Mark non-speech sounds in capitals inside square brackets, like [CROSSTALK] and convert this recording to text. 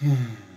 hmm. [SIGHS] [SIGHS]